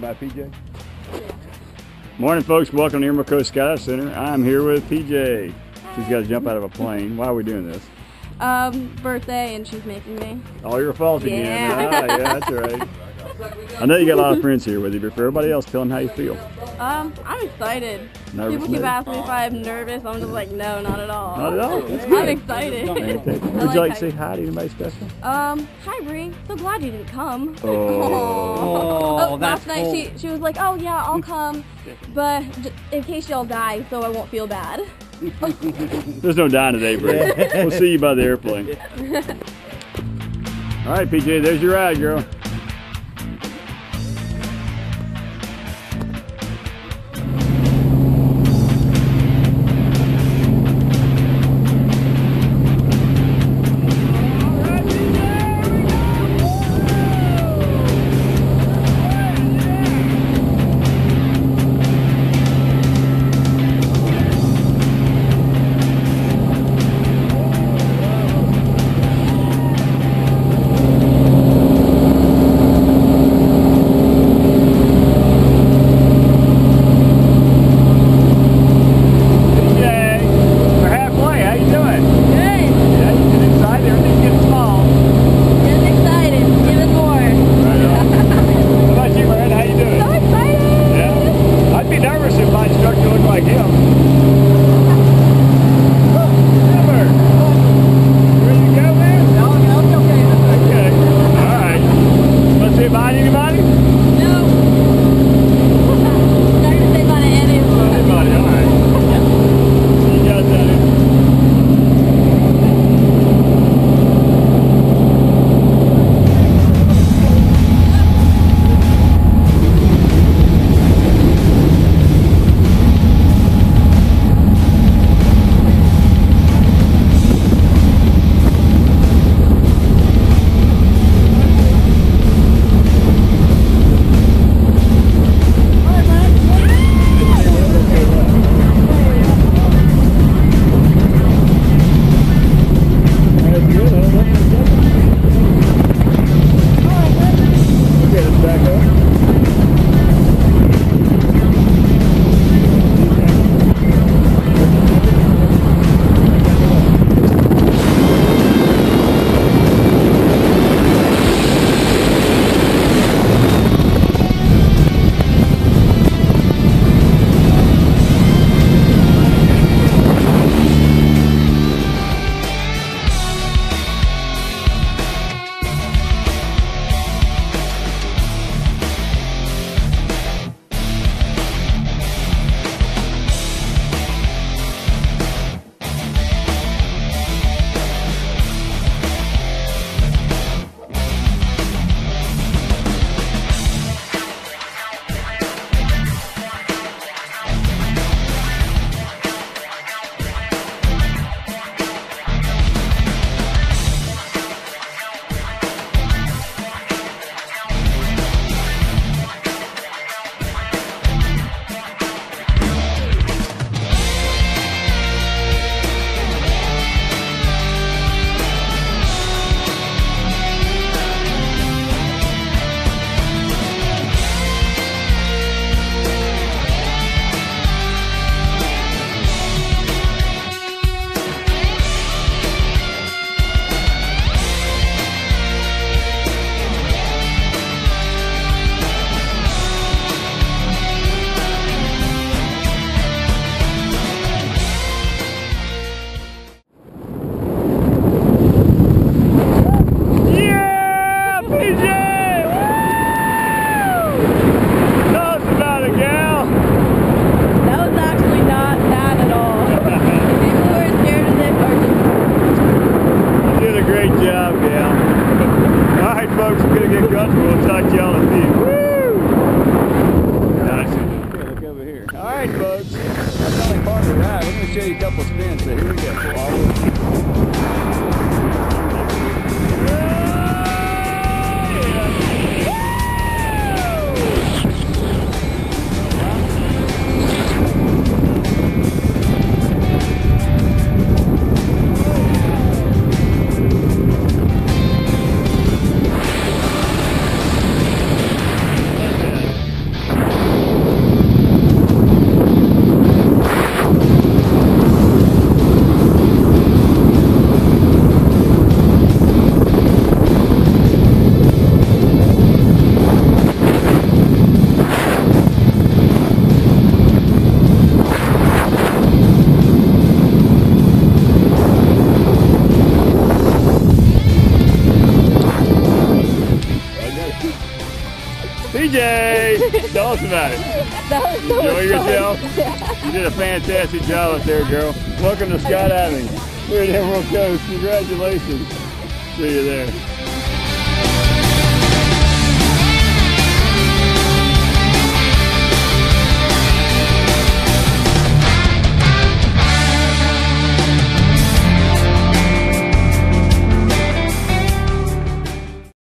by PJ? Morning, folks. Welcome to Emerald Coast Sky Center. I'm here with PJ. She's got to jump out of a plane. Why are we doing this? Um, birthday, and she's making me. All your fault again. Yeah, ah, yeah that's right. I know you got a lot of friends here with you, but for everybody else, tell them how you feel. Um, I'm excited. Nervous, People keep asking me if I'm nervous. I'm just like, no, not at all. Not at all. That's I'm excited. Would you like like to say hi to anybody special? Um, hi Bree. So glad you didn't come. Oh. Oh, last night cool. she she was like, oh yeah, I'll come, but in case y'all die, so I won't feel bad. There's no dying today, Brett. we'll see you by the airplane. All right, PJ, there's your ride, girl. Gal. All right, folks, we're gonna get comfortable. We'll talk to y'all in a few. Woo! Nice. Okay, look over here. All right, folks. That's only part of the ride. We're gonna show you a couple spins. So here we go. Tell us about it. That was Enjoy yourself? Yeah. You did a fantastic job up there, girl. Welcome to skydiving. We're at Emerald Coast. Congratulations. See you there.